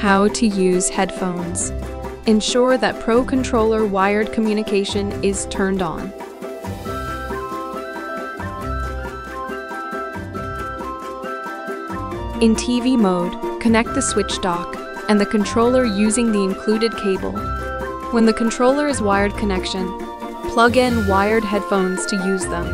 How to use headphones. Ensure that Pro Controller wired communication is turned on. In TV mode, connect the switch dock and the controller using the included cable. When the controller is wired connection, plug in wired headphones to use them.